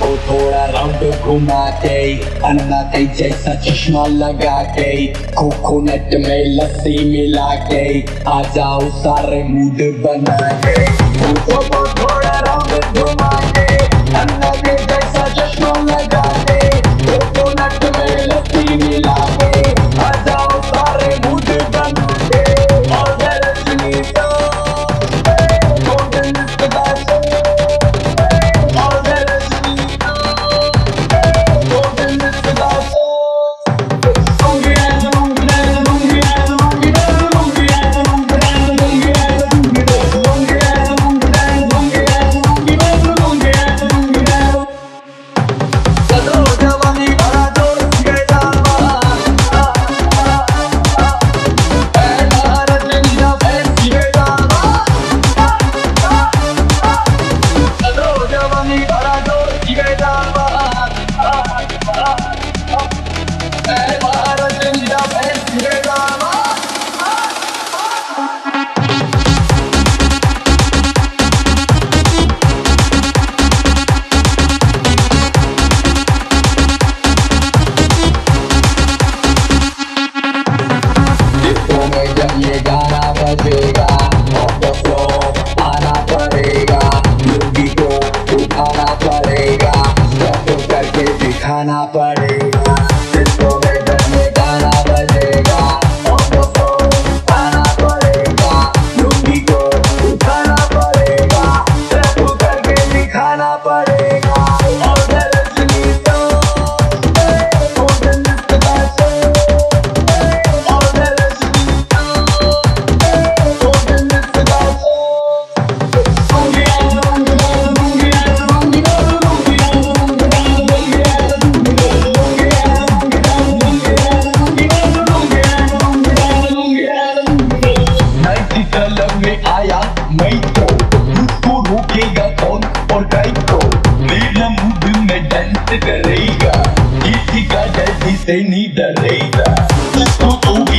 को थोड़ा राउंड घुमा के अन्ना के जैसा चश्मा लगा के कोकोनट में लस्सी मिला के आ जाओ सारे मूड बना के थोड़ा राउंड I'm na pade डरेगा किसी का डर से नहीं डरेगा उसको तू भी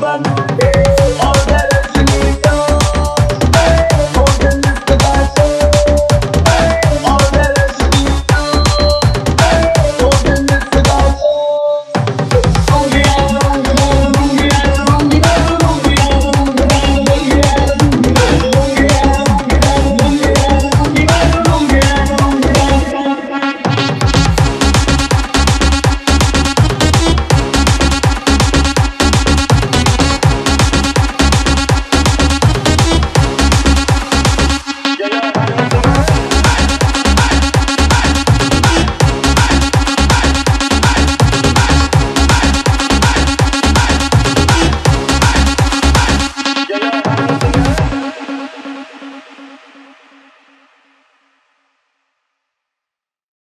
Banu